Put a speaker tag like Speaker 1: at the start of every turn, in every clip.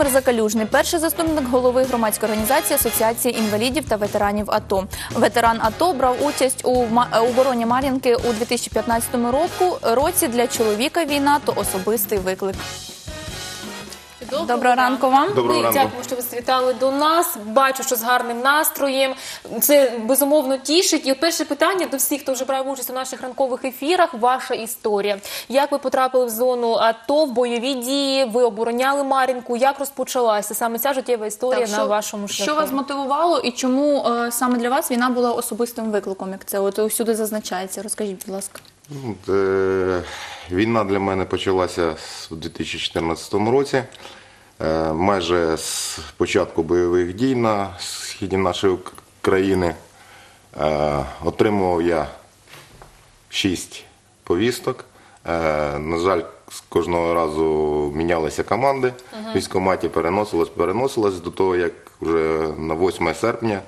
Speaker 1: Володимир Закалюжний, перший заступник голови громадської організації Асоціації інвалідів та ветеранів АТО. Ветеран АТО брав участь у обороні Мар'їнки у 2015 року. Році для чоловіка війна то особистий виклик. Доброго ранку вам.
Speaker 2: Доброго
Speaker 3: Ми
Speaker 2: ранку.
Speaker 3: дякуємо, що ви завітали до нас. Бачу, що з гарним настроєм. Це безумовно тішить. І перше питання до всіх, хто вже брав участь у наших ранкових ефірах. Ваша історія. Як ви потрапили в зону АТО, в бойові дії? Ви обороняли Мар'їнку? Як розпочалася саме ця життєва історія
Speaker 1: Так,
Speaker 3: на вашому шляху?
Speaker 1: що вас мотивувало і чому е, саме для вас війна була особистим викликом, як це от усюди зазначається? Розкажіть, будь ласка.
Speaker 2: Е, Війна для мене почалася у 2014 році. Е, Майже з початку бойових дій на східі нашої країни е, отримував я шість повісток. Е, На жаль, з кожного разу мінялися команди. В військкоматі переносилось, переносилось до того, як вже на 8 серпня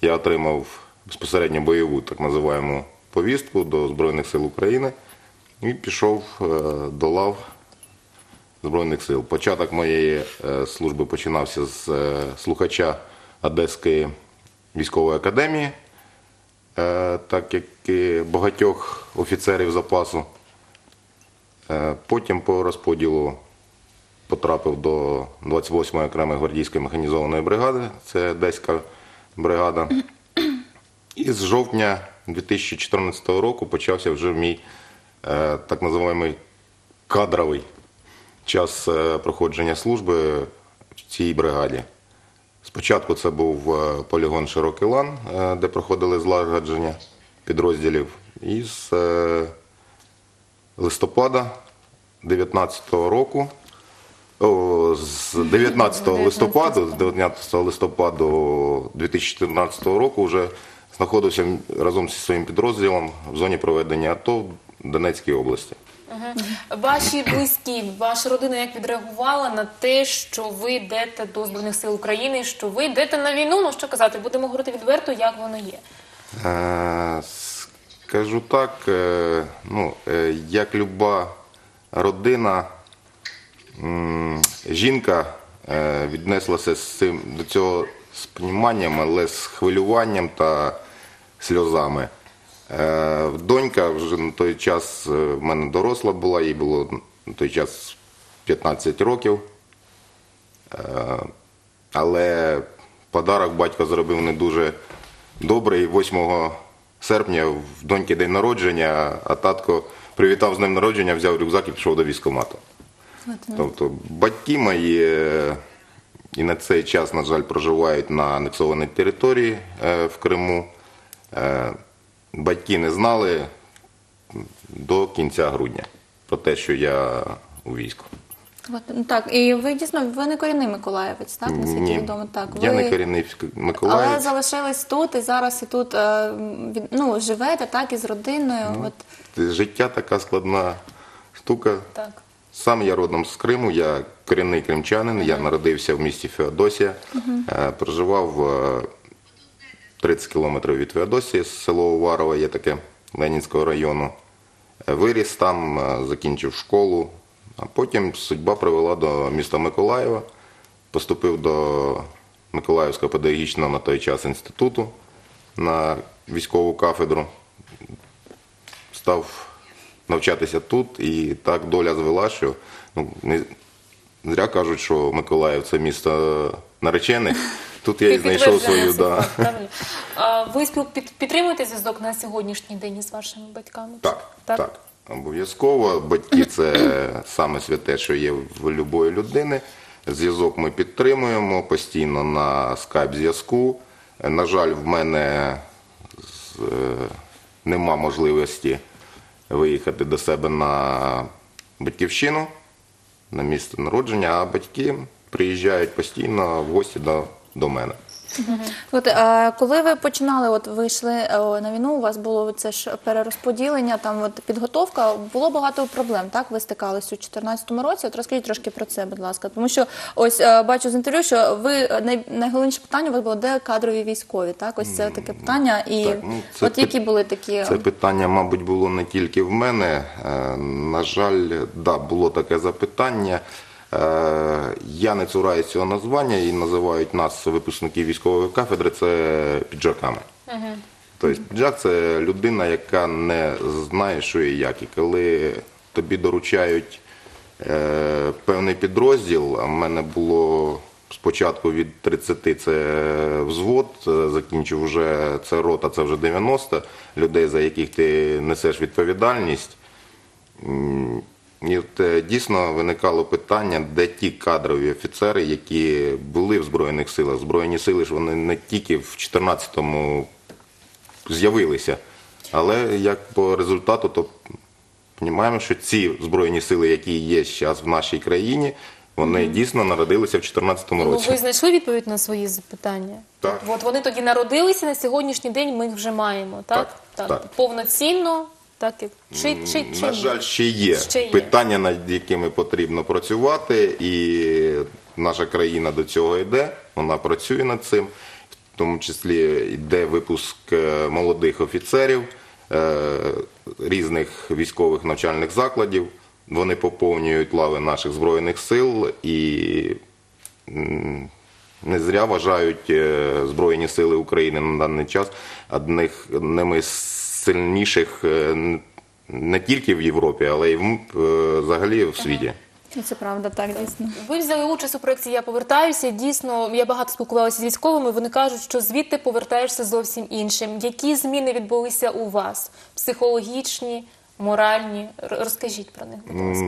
Speaker 2: я отримав безпосередньо бойову так називаємо повістку до Збройних сил України і пішов до лав Збройних сил. Початок моєї е, служби починався з е, слухача Одеської військової академії, е, так як і багатьох офіцерів запасу. Потім по розподілу потрапив до 28-ї окремої гвардійської механізованої бригади, це Одеська бригада. І з жовтня 2014 року почався вже мій так називаємий кадровий час е, проходження служби в цій бригаді. Спочатку це був е, полігон Широкий Лан, е, де проходили злагодження підрозділів. І з листопада 2019 року, о, з 19 листопаду, з 19 листопаду 2014 року вже знаходився разом зі своїм підрозділом в зоні проведення АТО в Донецькій області.
Speaker 3: Ваші близькі, ваша родина як відреагувала на те, що ви йдете до Збройних сил України, що ви йдете на війну? Ну що казати, будемо говорити відверто, як воно є.
Speaker 2: Е, Скажу так, е, ну, е, як люба родина, жінка віднеслася з цим, до цього з поніманням, але з хвилюванням та сльозами. Е, Донька вже на той час е, в мене доросла була, їй було на той час 15 років. Е, Але подарок батько зробив не дуже добрий. 8 серпня в доньки день народження, а татко привітав з днем народження, взяв рюкзак і пішов до військкомату. Тобто батьки мої і на цей час, на жаль, проживають на анексованій території в Криму. Батьки не знали до кінця грудня про те, що я у війську.
Speaker 1: От, ну, так, і ви дійсно ви не корінний миколаївець, так? Наскільки
Speaker 2: Ні,
Speaker 1: відомо, так.
Speaker 2: я не корінний
Speaker 1: Але
Speaker 2: Миколаїв.
Speaker 1: залишились тут і зараз і тут е, від, ну, живете так із родиною.
Speaker 2: Ну.
Speaker 1: От
Speaker 2: Життя така складна штука.
Speaker 3: Так.
Speaker 2: Сам я родом з Криму, я корінний кримчанин, я народився в місті Феодосія, Е, проживав е, 30 кілометрів від Феодосії, село Уварове, є таке Ленінського району. Е, Виріс там, е, закінчив школу, а потім судьба привела до міста Миколаєва, поступив до Миколаївського педагогічного на той час інституту на військову кафедру став навчатися тут, і так доля звела, що ну, не зря кажуть, що Миколаїв це місто наречених. Тут я і знайшов свою. Да.
Speaker 3: правильно. А ви спіл- під- підтримуєте зв'язок на сьогоднішній день із вашими батьками?
Speaker 2: Так, так. Обов'язково. Батьки це саме святе, що є в будь-якої людини. Зв'язок ми підтримуємо постійно на скайп-зв'язку. Е, На жаль, в мене з- е, нема можливості виїхати до себе на батьківщину, на місце народження, а батьки приїжджають постійно в гості до, до мене.
Speaker 1: От е, коли ви починали, от ви йшли е, на війну, у вас було це ж перерозподілення, там от підготовка. Було багато проблем. Так ви стикалися у 2014 році. От розкажіть трошки про це, будь ласка. Тому що ось е, бачу з інтерв'ю, що ви е, най, найголовніше питання у вас було де кадрові військові. Так, ось це таке питання. І
Speaker 2: Так, ну, це
Speaker 1: от які були такі
Speaker 2: Це питання, мабуть, було не тільки в мене. Е, На жаль, да, було таке запитання. Е, Я не цураюсь цього названня і називають нас, випускників військової кафедри, це піджаками. Тобто піджак це людина, яка не знає, що і як. І коли тобі доручають е, певний підрозділ, а в мене було спочатку від 30 це взвод, е, закінчив вже це рота, це вже 90 людей, за яких ти несеш відповідальність. І от е, дійсно виникало питання, де ті кадрові офіцери, які були в Збройних силах. Збройні сили ж вони не тільки в 14-му з'явилися. Але як по результату, то розуміємо, що ці збройні сили, які є зараз в нашій країні, вони дійсно народилися в 2014
Speaker 3: Ну,
Speaker 2: році.
Speaker 3: ви знайшли відповідь на свої запитання?
Speaker 2: Так.
Speaker 3: От вони тоді народилися, на сьогоднішній день ми їх вже маємо, так?
Speaker 2: Так, так.
Speaker 3: Повноцінно, так як чи, чи, чи
Speaker 2: На жаль, ще є,
Speaker 3: Ще є.
Speaker 2: питання, над якими потрібно працювати, і наша країна до цього йде, вона працює над цим, в тому числі йде випуск е, молодих офіцерів е, різних військових навчальних закладів. Вони поповнюють лави наших збройних сил і не зря вважають е, Збройні Сили України на даний час одних ними з сильніших е, не тільки в Європі, але й е, взагалі в світі.
Speaker 1: Це правда, так дійсно.
Speaker 3: Ви взяли участь у проєкті Я повертаюся. Дійсно, я багато спілкувалася з військовими. Вони кажуть, що звідти повертаєшся зовсім іншим. Які зміни відбулися у вас? Психологічні, моральні? Розкажіть про них, будь ласка.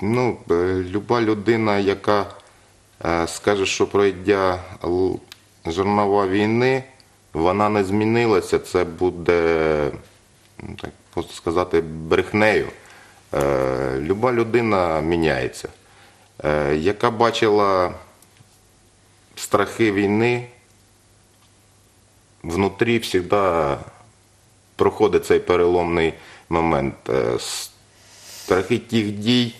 Speaker 2: Ну, е, люба людина, яка скаже, що пройдя л- війни, вона не змінилася, це буде, ну, так можна сказати, брехнею. Е, Люба людина міняється. Е, Яка бачила страхи війни, внутрі завжди проходить цей переломний момент. Е, Страхи тих дій,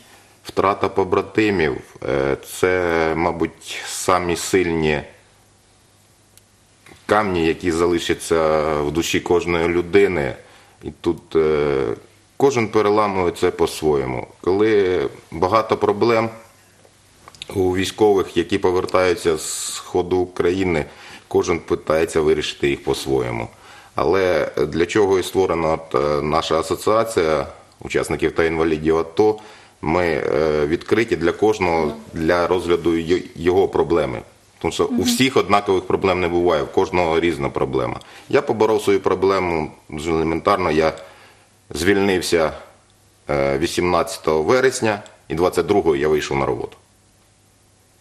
Speaker 2: втрата побратимів це, мабуть, самі сильні камні, які залишаться в душі кожної людини. І тут е, кожен переламує це по-своєму. Коли багато проблем у військових, які повертаються з ходу України, кожен питається вирішити їх по-своєму. Але для чого і створена е, наша асоціація учасників та інвалідів АТО, ми е, відкриті для кожного для розгляду його проблеми. Тому що у всіх однакових проблем не буває, у кожного різна проблема. Я поборов свою проблему дуже елементарно. Я звільнився е, 18 вересня і 22-го я вийшов на роботу.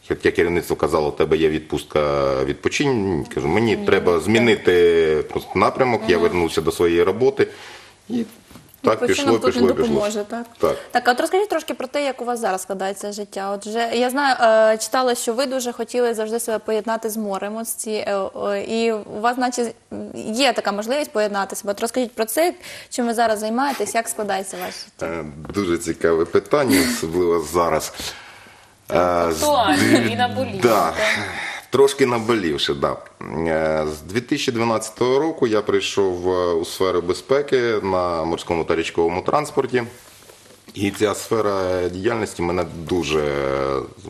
Speaker 2: Хоча керівництво казало, у тебе є відпустка відпочинь. Кажу, мені треба змінити просто напрямок, я вернувся до своєї роботи. І так пішло,
Speaker 1: тут
Speaker 2: пішло,
Speaker 1: не
Speaker 2: пішло.
Speaker 1: допоможе, так?
Speaker 2: Так.
Speaker 1: Так, а от розкажіть трошки про те, як у вас зараз складається життя. От вже я знаю, е, читала, що ви дуже хотіли завжди себе поєднати з морем. Ось ці, е, е, і у вас, наче, є така можливість поєднати себе. От розкажіть про це, чим ви зараз займаєтесь, як складається ваше життя?
Speaker 2: Е, Дуже цікаве питання, особливо зараз. Е, з
Speaker 3: Актуально і наболіло,
Speaker 2: Да,
Speaker 3: так?
Speaker 2: Трошки наболівши, да. Е, З 2012 року я прийшов е, у сферу безпеки на морському та річковому транспорті. І ця сфера діяльності мене дуже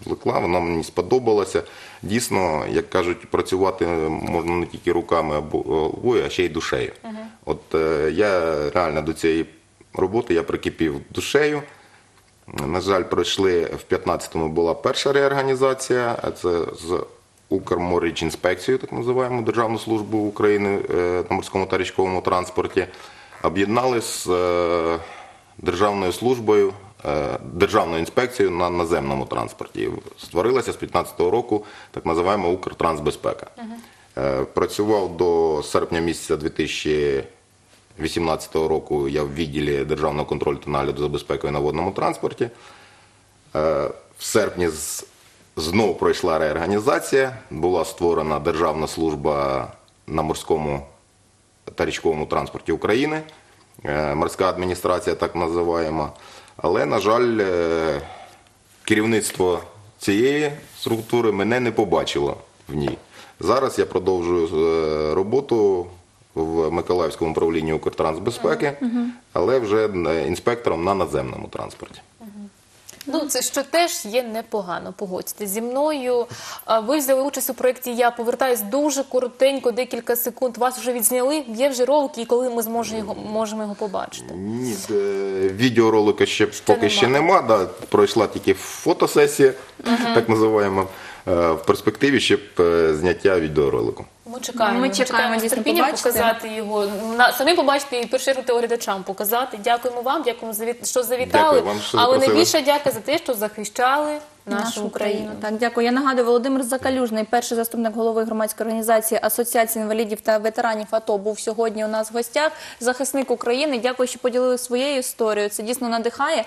Speaker 2: звлекла, вона мені сподобалася. Дійсно, як кажуть, працювати можна не тільки руками або головою, а ще й душею. От е, я реально до цієї роботи я прикипів душею. На жаль, пройшли в 15-му була перша реорганізація, це з Укрморрічінспекцією, так називаємо Державну службу України е, на морському та річковому транспорті. Об'єднали з е, Державною службою, е, Державною інспекцією на наземному транспорті. Створилася з 15-го року так називаємо Укртрансбезпека. Працював до серпня місяця 2018 року я в відділі державного контролю та нагляду за безпекою на водному транспорті. В серпні з- знову пройшла реорганізація. Була створена Державна служба на морському та річковому транспорті України, е, морська адміністрація, так називаємо. Але, на жаль, е, керівництво цієї структури мене не побачило в ній. Зараз я продовжую е, роботу в Миколаївському управлінні Укртрансбезпеки, але вже інспектором на наземному транспорті.
Speaker 3: Ну це що теж є непогано. Погодьте зі мною. А, Ви взяли участь у проєкті. Я повертаюсь дуже коротенько, декілька секунд. Вас вже відзняли. Є вже ролики, і коли ми зможемо його можемо його побачити.
Speaker 2: Ні, е, відеоролика ще, поки ще нема. Да, пройшла тільки фотосесія, так називаємо. Е, В перспективі ще б, е, зняття відеоролику.
Speaker 3: Ми чекаємо.
Speaker 1: Ми чекаємо, дійсно, побачити.
Speaker 3: показати його. На самі побачити і чергу телеглядачам показати. Дякуємо вам, дякуємо за від- що завітали.
Speaker 2: Дякую вам, що
Speaker 3: Але
Speaker 2: запросили.
Speaker 3: найбільше дяка за те, що захищали нашу Україну.
Speaker 1: Так, дякую. Я нагадую, Володимир Закалюжний, перший заступник голови громадської організації Асоціації інвалідів та ветеранів АТО, був сьогодні у нас в гостях. Захисник України. Дякую, що поділили своєю історією. Це дійсно надихає.